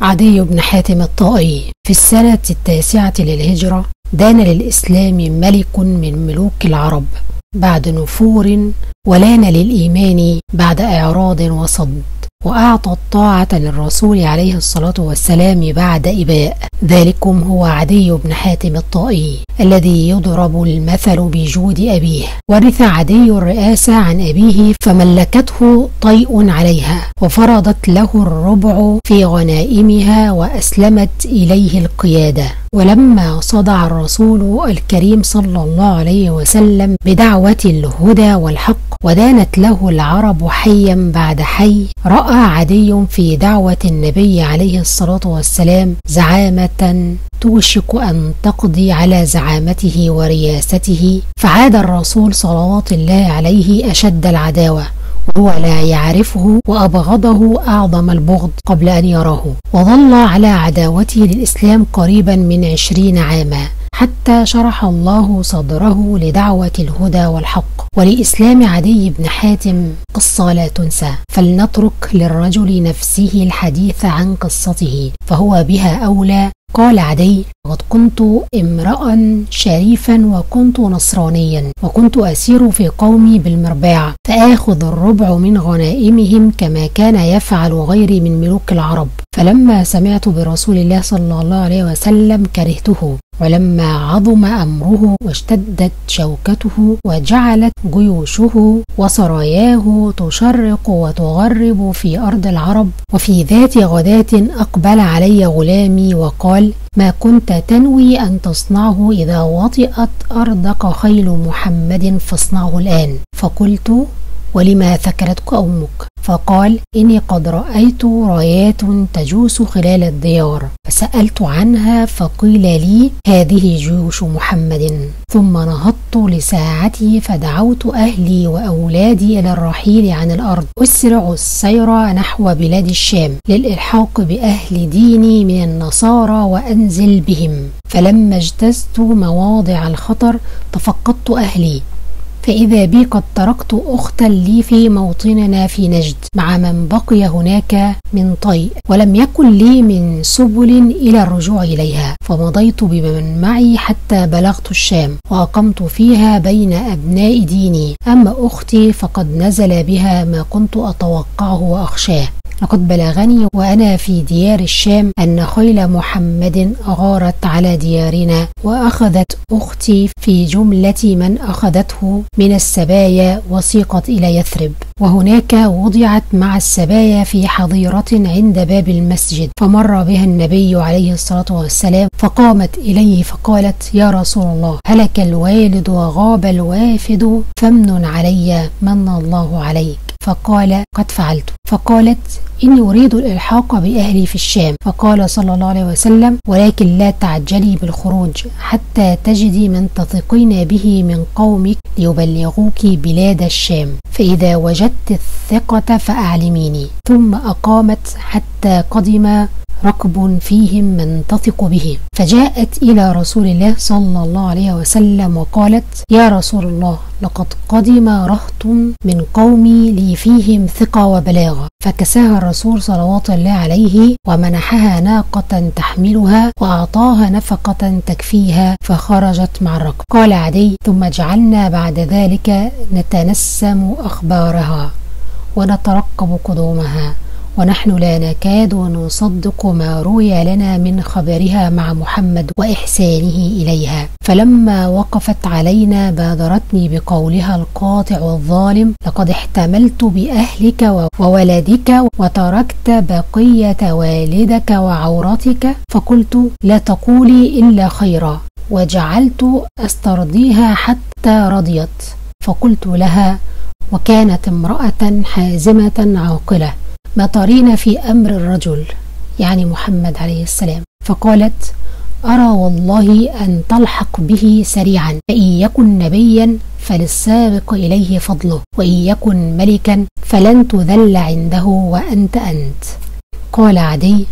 عدي بن حاتم الطائي في السنة التاسعة للهجرة دان للإسلام ملك من ملوك العرب بعد نفور ولان للإيمان بعد إعراض وصد. وأعطى الطاعة للرسول عليه الصلاة والسلام بعد إباء. ذلكم هو عدي بن حاتم الطائي الذي يضرب المثل بجود أبيه. ورث عدي الرئاسة عن أبيه فملكته طيء عليها وفرضت له الربع في غنائمها وأسلمت إليه القيادة. ولما صدع الرسول الكريم صلى الله عليه وسلم بدعوة الهدى والحق ودانت له العرب حيا بعد حي رأى عدي في دعوة النبي عليه الصلاة والسلام زعامة توشك أن تقضي على زعامته ورياسته فعاد الرسول صلوات الله عليه أشد العداوة وهو لا يعرفه وأبغضه أعظم البغض قبل أن يراه وظل على عداوته للإسلام قريبا من عشرين عاما. حتى شرح الله صدره لدعوة الهدى والحق ولإسلام عدي بن حاتم قصة لا تنسى. فلنترك للرجل نفسه الحديث عن قصته فهو بها أولى. قال عدي قد كنت امرأ شريفا وكنت نصرانيا وكنت أسير في قومي بالمرباع فآخذ الربع من غنائمهم كما كان يفعل غيري من ملوك العرب. فلما سمعت برسول الله صلى الله عليه وسلم كرهته ولما عظم أمره واشتدت شوكته وجعلت جيوشه وسراياه تشرق وتغرب في أرض العرب وفي ذات غداة أقبل علي غلامي وقال ما كنت تنوي أن تصنعه إذا وطئت أرضك خيل محمد فاصنعه الآن فقلت ولما ثكلتك أمك؟ فقال إني قد رأيت رايات تجوس خلال الديار. فسألت عنها فقيل لي هذه جيوش محمد. ثم نهضت لساعتي فدعوت أهلي وأولادي إلى الرحيل عن الأرض. أسرع السير نحو بلاد الشام للإلحاق بأهل ديني من النصارى وأنزل بهم. فلما اجتزت مواضع الخطر تفقدت أهلي. فإذا بي قد تركت أختا لي في موطننا في نجد مع من بقي هناك من طيء ولم يكن لي من سبل إلى الرجوع إليها فمضيت بمن معي حتى بلغت الشام وأقمت فيها بين أبناء ديني أما أختي فقد نزل بها ما كنت أتوقعه وأخشاه. لقد بلغني وأنا في ديار الشام أن خيل محمد غارت على ديارنا وأخذت أختي في جملة من أخذته من السبايا وسيقت إلى يثرب. وهناك وضعت مع السبايا في حظيرة عند باب المسجد. فمر بها النبي عليه الصلاة والسلام فقامت إليه فقالت يا رسول الله هلك الوالد وغاب الوافد فمن علي من الله عليك. فقال قد فعلت. فقالت إني أريد الإلحاق بأهلي في الشام. فقال صلى الله عليه وسلم ولكن لا تعجلي بالخروج حتى تجدي من تثقين به من قومك ليبلغوك بلاد الشام. فإذا وجدت الثقة فأعلميني. ثم أقامت حتى قدم ركب فيهم من تثق به. فجاءت إلى رسول الله صلى الله عليه وسلم وقالت يا رسول الله لقد قدم رهط من قومي لي فيهم ثقة وبلاغة فكساها الرسول صلوات الله عليه ومنحها ناقة تحملها وأعطاها نفقة تكفيها فخرجت مع الركب. قال عدي ثم جعلنا بعد ذلك نتنسم أخبارها ونترقب قدومها. ونحن لا نكاد نصدق ما روي لنا من خبرها مع محمد وإحسانه إليها. فلما وقفت علينا بادرتني بقولها القاطع الظالم لقد احتملت بأهلك وولدك وتركت بقية والدك وعورتك؟ فقلت لا تقولي إلا خيرا. وجعلت أسترضيها حتى رضيت. فقلت لها وكانت امرأة حازمة عاقلة. ما ترين في أمر الرجل يعني محمد عليه السلام. فقالت أرى والله أن تلحق به سريعا فإن يكن نبيا فللسابق إليه فضله وإن يكن ملكا فلن تذل عنده وأنت أنت. قال عدي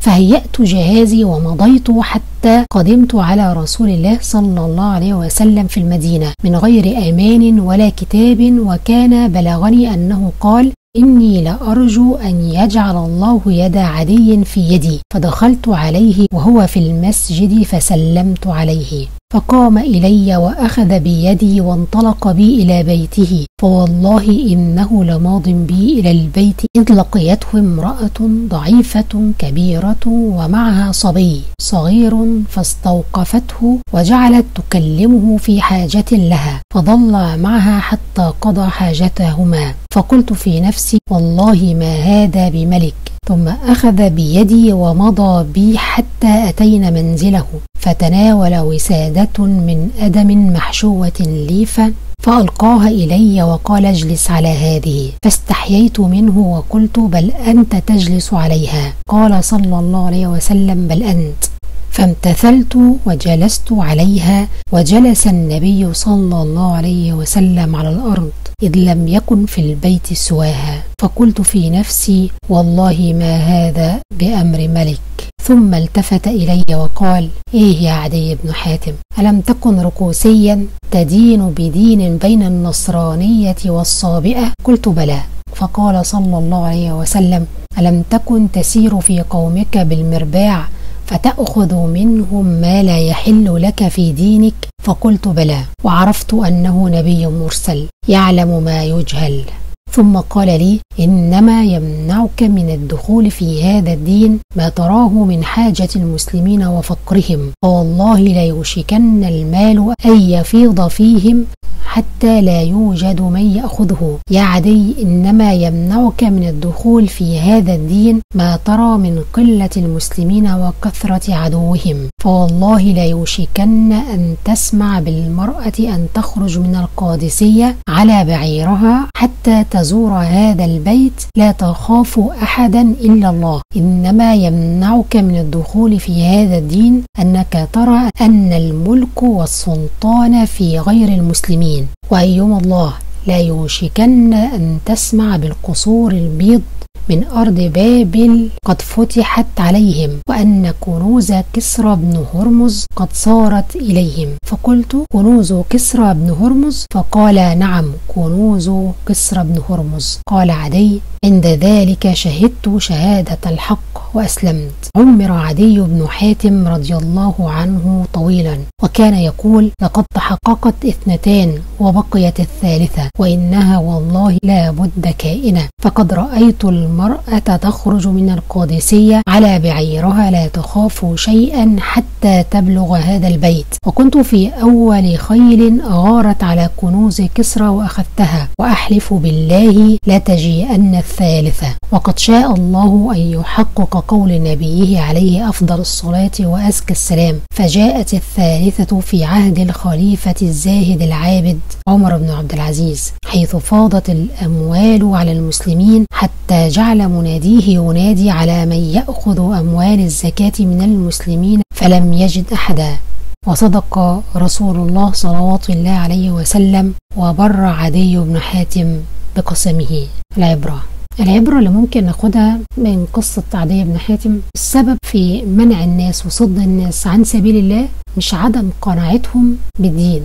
فهيأت جهازي ومضيت حتى قدمت على رسول الله صلى الله عليه وسلم في المدينة من غير أمان ولا كتاب وكان بلغني أنه قال إني لأرجو أن يجعل الله يد عدي في يدي فدخلت عليه وهو في المسجد فسلمت عليه. فقام إلي وأخذ بيدي وانطلق بي إلى بيته. فوالله إنه لماض بي إلى البيت إذ لقيته امرأة ضعيفة كبيرة ومعها صبي صغير فاستوقفته وجعلت تكلمه في حاجة لها فظل معها حتى قضى حاجتهما. فقلت في نفسي والله ما هذا بملك. ثم أخذ بيدي ومضى بي حتى أتينا منزله فتناول وسادة من أدم محشوة ليفا فألقاها إلي وقال اجلس على هذه. فاستحييت منه وقلت بل أنت تجلس عليها. قال صلى الله عليه وسلم بل أنت. فامتثلت وجلست عليها وجلس النبي صلى الله عليه وسلم على الأرض إذ لم يكن في البيت سواها. فقلت في نفسي والله ما هذا بأمر ملك. ثم التفت إلي وقال إيه يا عدي بن حاتم ألم تكن ركوسيا تدين بدين بين النصرانية والصابئة؟ قلت بلى. فقال صلى الله عليه وسلم ألم تكن تسير في قومك بالمرباع فتأخذ منهم ما لا يحل لك في دينك. فقلت بلى وعرفت أنه نبي مرسل يعلم ما يجهل. ثم قال لي إنما يمنعك من الدخول في هذا الدين ما تراه من حاجة المسلمين وفقرهم. فوالله ليوشكن المال أن يفيض فيهم. حتى لا يوجد من يأخذه. يا عدي إنما يمنعك من الدخول في هذا الدين ما ترى من قلة المسلمين وكثرة عدوهم. فوالله لا يوشكن أن تسمع بالمرأة أن تخرج من القادسية على بعيرها حتى تزور هذا البيت. لا تخاف أحدا إلا الله. إنما يمنعك من الدخول في هذا الدين أنك ترى أن الملك والسلطان في غير المسلمين. وأيما الله لا يوشكن أن تسمع بالقصور البيض من أرض بابل قد فتحت عليهم وأن كنوز كسرى بن هرمز قد صارت إليهم. فقلت كنوز كسرى بن هرمز؟ فقال نعم. كنوز كسرى بن هرمز. قال عدي عند ذلك شهدت شهادة الحق وأسلمت. عمر عدي بن حاتم رضي الله عنه طويلا وكان يقول لقد تحققت اثنتان وبقيت الثالثة وإنها والله لا بد كائنة. فقد رأيت المرأة تخرج من القادسية على بعيرها لا تخاف شيئا حتى تبلغ هذا البيت. وكنت في أول خيل أغارت على كنوز كسرى وأخذتها وأحلف بالله لا تجيئن الثالثة وقد شاء الله أن يحقق قول نبيه عليه أفضل الصلاة وأزكى السلام. فجاءت الثالثة في عهد الخليفة الزاهد العابد عمر بن عبد العزيز حيث فاضت الأموال على المسلمين حتى جعل مناديه ينادي على من يأخذ أموال الزكاة من المسلمين فلم يجد أحدا. وصدق رسول الله صلوات الله عليه وسلم وبر عدي بن حاتم بقسمه. العبرة. العبرة اللي ممكن ناخدها من قصة عدي بن حاتم السبب في منع الناس وصد الناس عن سبيل الله مش عدم قناعتهم بالدين.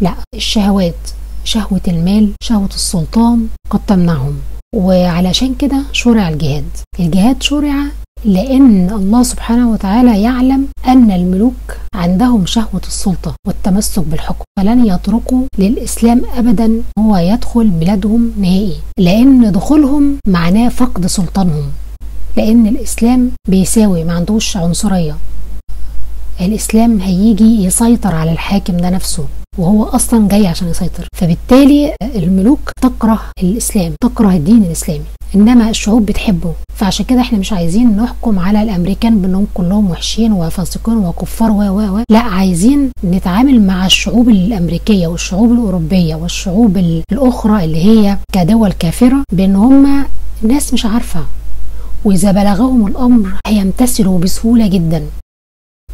لا الشهوات شهوة المال شهوة السلطان قد تمنعهم. وعلشان كده شرع الجهاد. الجهاد شرع لأن الله سبحانه وتعالى يعلم أن الملوك عندهم شهوة السلطة والتمسك بالحكم فلن يتركوا للإسلام أبدا هو يدخل بلادهم نهائي لأن دخولهم معناه فقد سلطانهم لأن الإسلام بيساوي ما عندوش عنصرية. الإسلام هيجي يسيطر على الحاكم ده نفسه وهو أصلا جاي عشان يسيطر فبالتالي الملوك تكره الإسلام تكره الدين الإسلامي. إنما الشعوب بتحبه. فعشان كده إحنا مش عايزين نحكم على الأمريكان بأنهم كلهم وحشين وفاسقين وكفار و و لا عايزين نتعامل مع الشعوب الأمريكية والشعوب الأوروبية والشعوب الأخرى اللي هي كدول كافرة بأن هم ناس مش عارفة. وإذا بلغهم الأمر هيمتثلوا بسهولة جدا.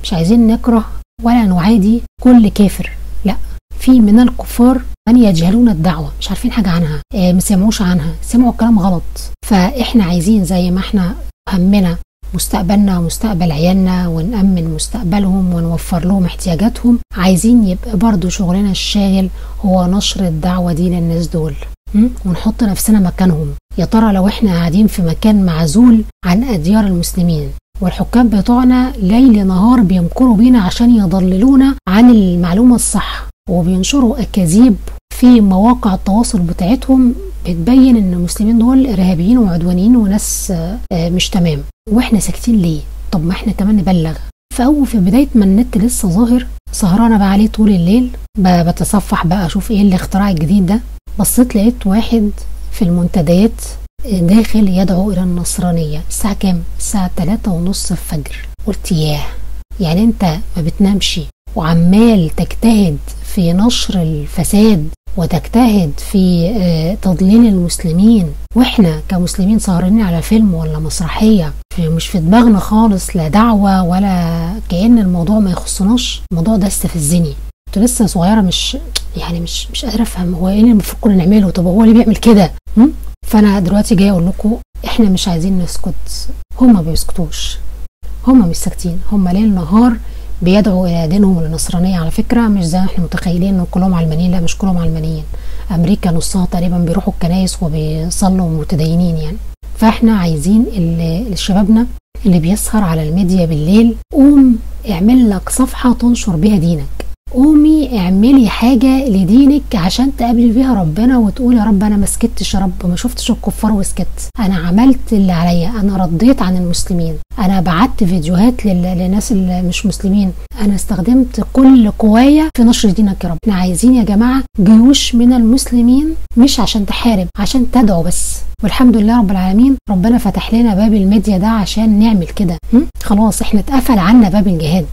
مش عايزين نكره ولا نعادي كل كافر. لا في من الكفار من يجهلون الدعوة؟ مش عارفين حاجة عنها. آه ما سمعوش عنها. سمعوا الكلام غلط. فإحنا عايزين زي ما إحنا همنا مستقبلنا ومستقبل عيالنا ونأمن مستقبلهم ونوفر لهم احتياجاتهم. عايزين يبقى برضو شغلنا الشاغل هو نشر الدعوة دي للناس دول? ونحط نفسنا مكانهم. يا ترى لو إحنا قاعدين في مكان معزول عن أديار المسلمين والحكام بتوعنا ليل نهار بيمكروا بينا عشان يضللونا عن المعلومة الصح وبينشروا أكاذيب في مواقع التواصل بتاعتهم بتبين إن المسلمين دول إرهابيين وعدوانيين وناس مش تمام. وإحنا ساكتين ليه؟ طب ما إحنا كمان نبلغ. فاول في بداية ما النت لسه ظاهر سهرانة بقى عليه طول الليل بتصفح بقى أشوف إيه الاختراع الجديد ده. بصيت لقيت واحد في المنتديات داخل يدعو إلى النصرانية. الساعة كام؟ الساعة 3 ونص الفجر. قلت ياه! يعني أنت ما بتنامش وعمال تجتهد في نشر الفساد وتجتهد في تضليل المسلمين. وإحنا كمسلمين سهرانين على فيلم ولا مسرحية مش في دماغنا خالص لا دعوة ولا كأن الموضوع ما يخصناش. الموضوع ده استفزني. كنت لسه صغيرة مش يعني مش مش قادرة أفهم هو إيه اللي المفروض كنا نعمله. طب هو اللي بيعمل كده؟ فأنا دلوقتي جاي أقول لكم إحنا مش عايزين نسكت. هما ما بيسكتوش. هما مش ساكتين. هما ليل نهار بيدعوا إلى دينهم النصرانية. على فكرة مش زي إحنا متخيلين إن كلهم علمانيين لا مش كلهم علمانيين. أمريكا نصها تقريبا بيروحوا الكنايس وبيصلوا متدينين يعني. فإحنا عايزين شبابنا اللي بيسهر على الميديا بالليل قوم اعمل لك صفحة تنشر بيها دينك. قومي اعملي حاجة لدينك عشان تقابلي بيها ربنا وتقولي يا رب أنا ما سكتش يا رب ما شفتش الكفار وسكت. أنا عملت اللي عليا أنا رديت عن المسلمين. أنا بعت فيديوهات للناس اللي مش مسلمين. أنا استخدمت كل قوايا في نشر دينك يا رب. إحنا عايزين يا جماعة جيوش من المسلمين مش عشان تحارب عشان تدعو بس. والحمد لله رب العالمين ربنا فتح لنا باب الميديا ده عشان نعمل كده. خلاص إحنا اتقفل عنا باب الجهاد.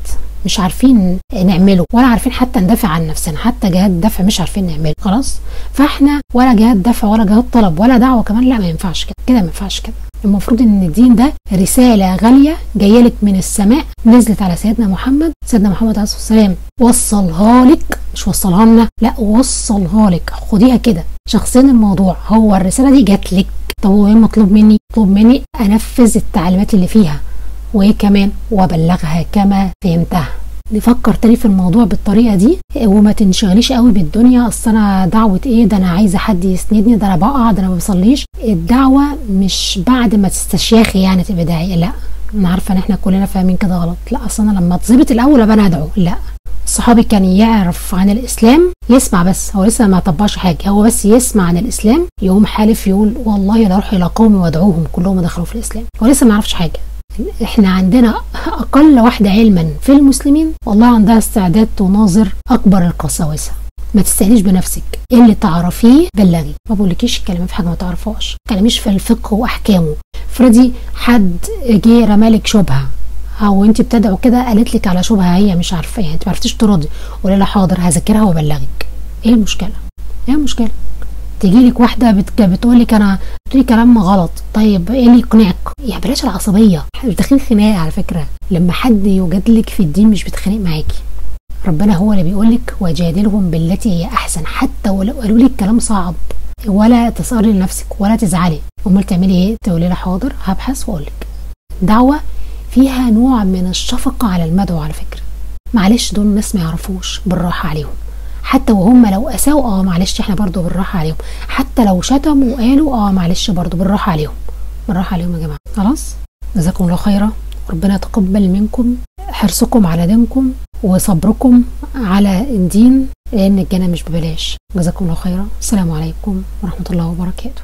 مش عارفين نعمله ولا عارفين حتى ندافع عن نفسنا حتى جهاد دفع مش عارفين نعمله خلاص؟ فاحنا ولا جهاد دفع ولا جهاد طلب ولا دعوة كمان لا ما ينفعش كده كده ما ينفعش كده. المفروض إن الدين ده رسالة غالية جاية لك من السماء نزلت على سيدنا محمد سيدنا محمد عليه الصلاة والسلام وصلها لك مش وصلها لنا لا وصلها لك. خديها كده. شخصين الموضوع هو الرسالة دي جات لك. طب هو إيه مطلوب مني؟ مطلوب مني أنفذ التعليمات اللي فيها. وايه كمان وابلغها كما فهمتها. نفكر تاني في الموضوع بالطريقة دي. وما تنشغليش قوي بالدنيا. أصل أنا دعوة إيه؟ ده أنا عايزة حد يسندني ده أنا بقع ده أنا ما بصليش الدعوة مش بعد ما تستشيخي يعني تبقى داعية لا. أنا عارفة إن إحنا كلنا فاهمين كده غلط. لا أصل أنا لما اتظبط الأول أبقى أنا أدعو لا. صحابي كان يعرف عن الإسلام يسمع بس. هو لسه ما طبقش حاجة. هو بس يسمع عن الإسلام يقوم حالف يقول والله لا أروح إلى قومي وأدعوهم كلهم دخلوا في الإسلام. هو لسه ما يعرفش حاجة. إحنا عندنا أقل واحدة علما في المسلمين. والله عندها استعداد تناظر أكبر القساوسة. ما تستهليش بنفسك. اللي تعرفيه بلغي. ما بقولكيش اتكلمي في حاجة ما تعرفهاش. ما في الفقه وأحكامه. افرضي حد جه رمالك شبهة. أو أنت بتدعو كده قالت لك على شبهة هي مش عارفه يعني أنت ما عرفتيش تردي. قولي لها حاضر هذاكرها وأبلغك. إيه المشكلة؟ إيه المشكلة؟ تيجي لك واحدة بت... بتقول لك أنا بتقولي كلام غلط. طيب إيه اللي يقنعك؟ يعني بلاش العصبية. مش داخلين خناقة على فكرة. لما حد يجادلك في الدين مش بيتخانق معاكي. ربنا هو اللي بيقول لك وجادلهم بالتي هي أحسن حتى ولو قالوا لك كلام صعب. ولا تسألي لنفسك ولا تزعلي. أمال تعملي إيه؟ تقولي لها حاضر هبحث وأقول لك. دعوة فيها نوع من الشفقة على المدعو على فكرة. معلش دول ناس ما يعرفوش بالراحة عليهم. حتى وهم لو أساءوا آه معلش إحنا برضو بالراحه عليهم. حتى لو شتموا وقالوا آه معلش برضو بالراحه عليهم. بالراحه عليهم يا جماعة. خلاص؟ جزاكم الله خيرا. ربنا يتقبل منكم حرصكم على دينكم وصبركم على الدين لأن الجنة مش ببلاش. جزاكم الله خيرا. السلام عليكم ورحمة الله وبركاته.